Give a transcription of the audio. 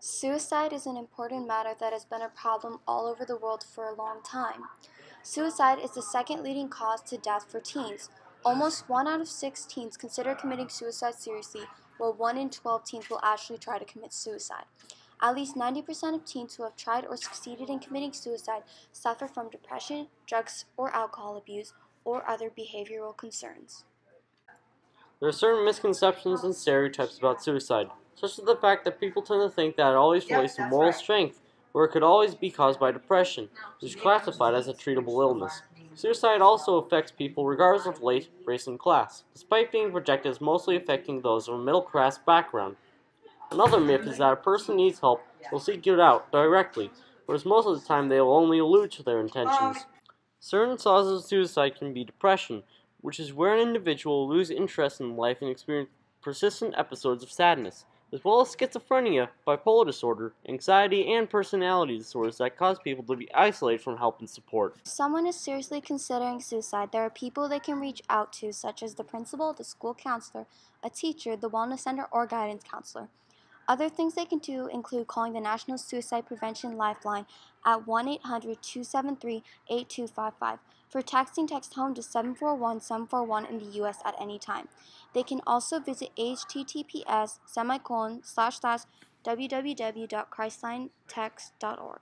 Suicide is an important matter that has been a problem all over the world for a long time. Suicide is the second leading cause to death for teens. Almost one out of six teens consider committing suicide seriously, while one in 12 teens will actually try to commit suicide. At least 90% of teens who have tried or succeeded in committing suicide suffer from depression, drugs or alcohol abuse, or other behavioral concerns. There are certain misconceptions and stereotypes about suicide such as the fact that people tend to think that it always relates to moral strength, or it could always be caused by depression, which is classified as a treatable illness. Suicide also affects people regardless of race, race, and class, despite being projected as mostly affecting those of a middle-class background. Another myth is that a person needs help will seek it out directly, whereas most of the time they will only allude to their intentions. Certain causes of suicide can be depression, which is where an individual will lose interest in life and experience persistent episodes of sadness as well as schizophrenia, bipolar disorder, anxiety, and personality disorders that cause people to be isolated from help and support. If someone is seriously considering suicide, there are people they can reach out to, such as the principal, the school counselor, a teacher, the wellness center, or guidance counselor. Other things they can do include calling the National Suicide Prevention Lifeline at 1 800 273 8255 for texting text home to 741 741 in the US at any time. They can also visit https semicolon slash slash www.christlinetext.org.